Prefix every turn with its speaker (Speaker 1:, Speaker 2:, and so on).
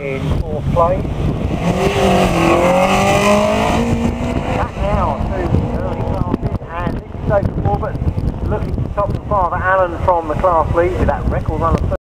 Speaker 1: in fourth place. Back now to early classes and this is Jacob Warburton looking to top the father Alan from the class lead with that record run of